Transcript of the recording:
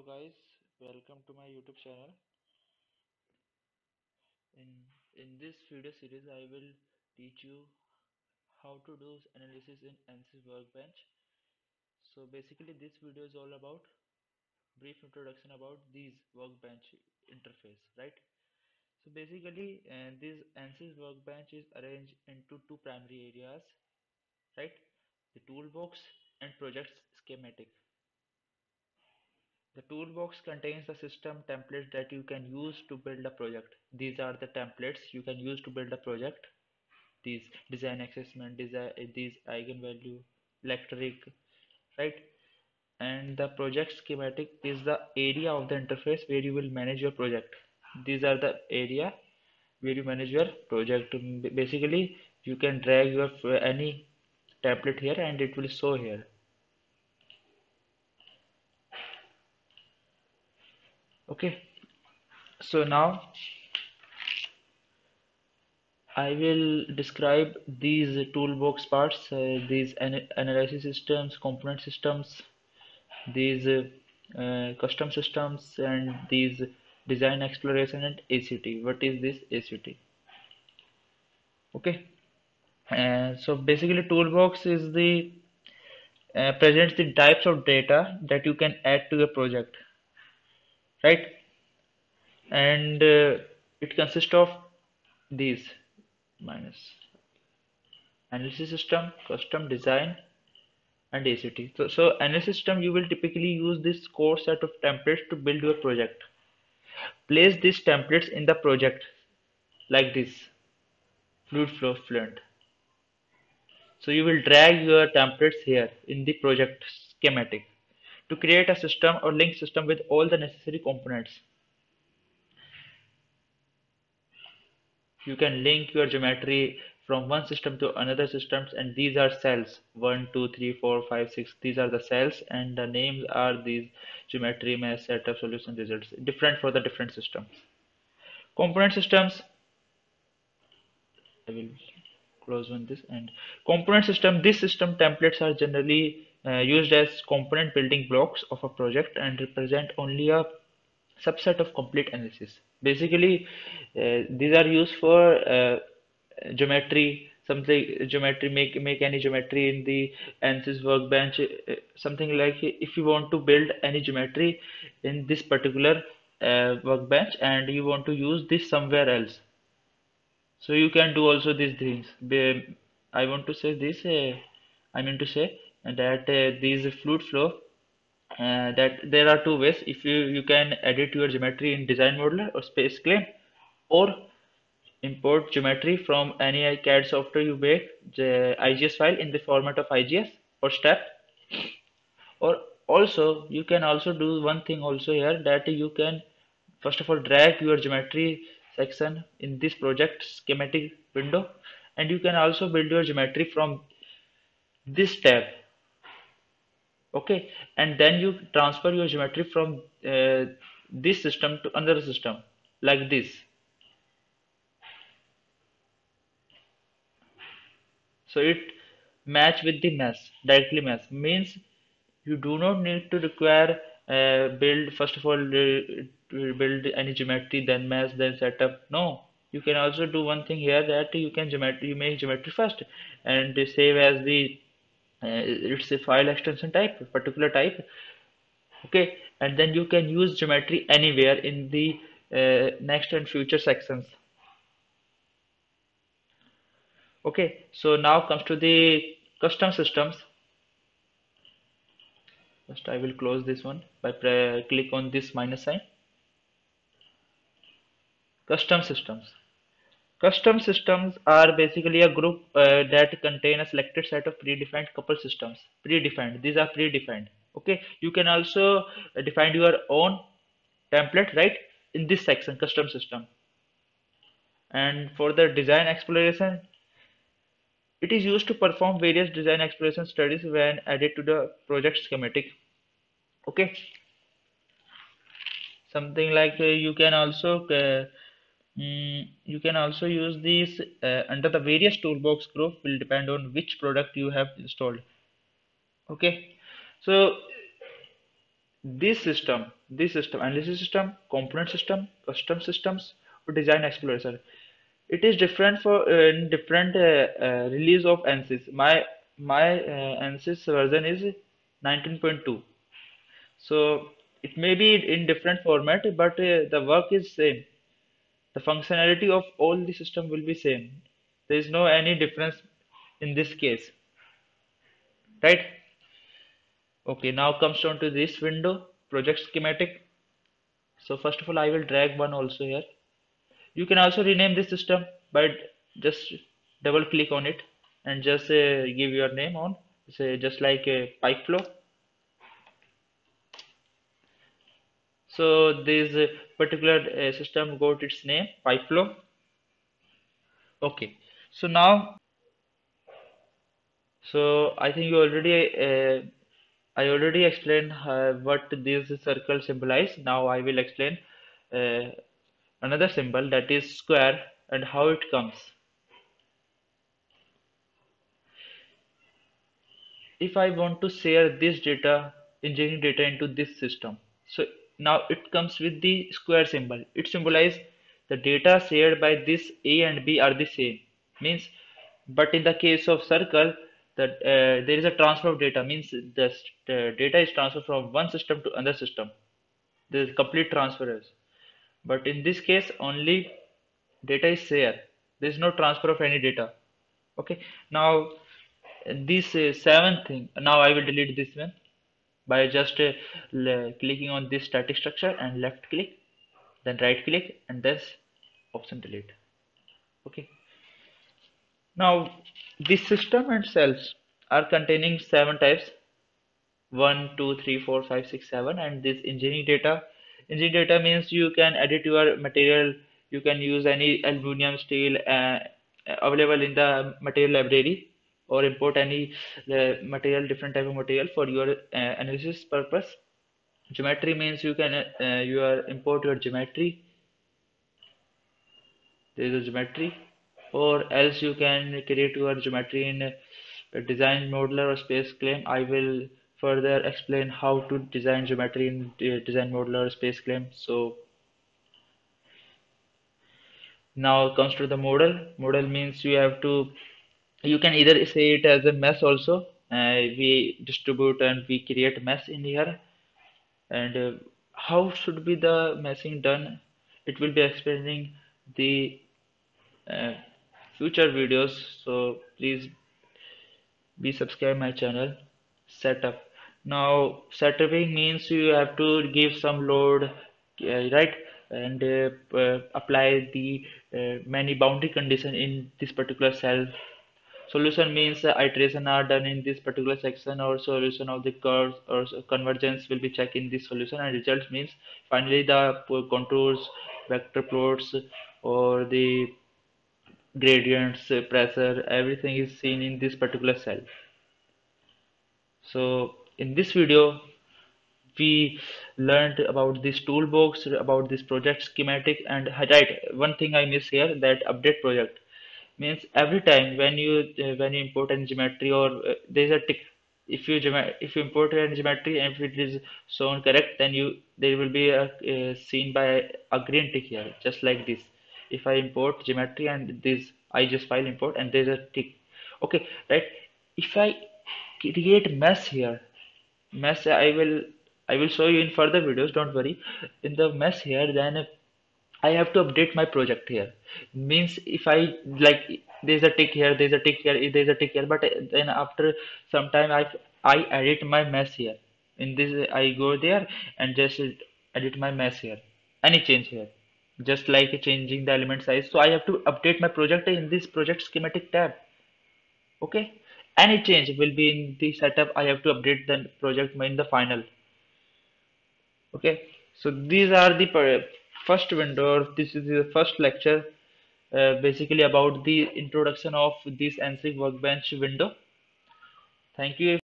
guys. Welcome to my youtube channel. In in this video series i will teach you how to do analysis in ansys workbench. So basically this video is all about brief introduction about these workbench interface right? So basically uh, this ansys workbench is arranged into two primary areas right? The toolbox and project schematic the toolbox contains the system templates that you can use to build a project. These are the templates you can use to build a project. These design assessment, design, eh, these eigenvalue, electric, right? And the project schematic is the area of the interface where you will manage your project. These are the area where you manage your project. Basically, you can drag your any template here and it will show here okay. So now I will describe these toolbox parts uh, these an analysis systems component systems these uh, custom systems and these design exploration and ACT what is this ACT okay. Uh, so basically toolbox is the uh, presents the types of data that you can add to a project right? And uh, it consists of these minus analysis system custom design and ACT so, so analysis system you will typically use this core set of templates to build your project. Place these templates in the project like this. Fluid flow fluent. So you will drag your templates here in the project schematic to create a system or link system with all the necessary components. You can link your geometry from one system to another systems and these are cells. 1 2 3 4 5 6 these are the cells and the names are these geometry mesh setup solution results. Different for the different systems. Component systems. I will close one this and component system this system templates are generally used as component building blocks of a project and represent only a subset of complete analysis. Basically, uh, these are used for uh, geometry, something geometry, make make any geometry in the ANSYS workbench, uh, something like if you want to build any geometry in this particular uh, workbench and you want to use this somewhere else. So you can do also these things. I want to say this, uh, I mean to say that uh, these fluid flow uh, that there are two ways. If you you can edit your geometry in DesignModeler or SpaceClaim or import geometry from any CAD software you make the IGS file in the format of IGS or step. Or also you can also do one thing also here that you can first of all drag your geometry section in this project schematic window and you can also build your geometry from this tab okay. And then you transfer your geometry from uh, this system to another system like this. So it match with the mesh directly mesh means you do not need to require uh, build first of all uh, build any geometry then mesh then setup. No. You can also do one thing here that you can geometry you make geometry first and save as the it's a file extension type particular type. Okay? And then you can use geometry anywhere in the uh, next and future sections. Okay? So now comes to the custom systems. First I will close this one by click on this minus sign. Custom systems Custom systems are basically a group uh, that contain a selected set of predefined couple systems. Predefined. These are predefined. Okay. You can also define your own template, right? In this section, custom system. And for the design exploration, it is used to perform various design exploration studies when added to the project schematic. Okay. Something like uh, you can also uh, Mm, you can also use these uh, under the various toolbox group will depend on which product you have installed. Okay? So this system this system analysis system component system custom systems or design explorer. It is different for uh, in different uh, uh, release of ANSYS my my uh, ANSYS version is 19.2 so it may be in different format but uh, the work is same the functionality of all the system will be same. There is no any difference in this case. Right? Okay now comes down to this window. Project schematic. So first of all I will drag one also here. You can also rename this system by just double click on it and just uh, give your name on. Say just like a pipe flow so this uh, particular uh, system got its name pipe flow okay. So now so I think you already uh, I already explained uh, what these circles symbolize. Now I will explain uh, another symbol that is square and how it comes. If I want to share this data engineering data into this system so now it comes with the square symbol. It symbolizes the data shared by this A and B are the same. Means but in the case of circle that uh, there is a transfer of data. Means the uh, data is transferred from one system to another system. There is complete transfer but in this case only data is shared. There is no transfer of any data. Okay? Now this uh, seventh thing. Now I will delete this one by just uh, clicking on this static structure and left click then right click and this option delete. Okay. Now this system and cells are containing seven types 1 2 3 4 5 6 7 and this engineering data. Engineering data means you can edit your material. You can use any aluminum steel uh, available in the material library or import any uh, material different type of material for your uh, analysis purpose. Geometry means you can uh, you are import your geometry. There is a geometry. Or else you can create your geometry in a DesignModeler or SpaceClaim. I will further explain how to design geometry in DesignModeler or SpaceClaim. So now comes to the model. Model means you have to you can either say it as a mesh also. Uh, we distribute and we create mesh in here. And uh, how should be the meshing done? It will be explaining the uh, future videos. So please be subscribe my channel. Setup now setuping means you have to give some load uh, right? And uh, uh, apply the many boundary condition in this particular cell solution means uh, iteration are done in this particular section or solution of the curves or convergence will be checked in this solution and results means finally the contours vector plots or the gradients pressure everything is seen in this particular cell. So in this video we learned about this toolbox about this project schematic and right one thing i miss here that update project means every time when you uh, when you import any geometry or uh, there's a tick. If you if you import any geometry and if it is shown correct then you there will be a, a seen by a green tick here just like this. If I import geometry and this I just file import and there's a tick. Okay right? If I create mesh here mesh I will I will show you in further videos don't worry. In the mesh here then I have to update my project here. Means if I like there's a tick here there's a tick here there's a tick here but then after some time I I edit my mesh here. In this I go there and just edit my mesh here. Any change here. Just like changing the element size. So I have to update my project in this project schematic tab. Okay? Any change will be in the setup. I have to update the project in the final. Okay? So these are the first window this is the first lecture uh, basically about the introduction of this ANSYS workbench window. Thank you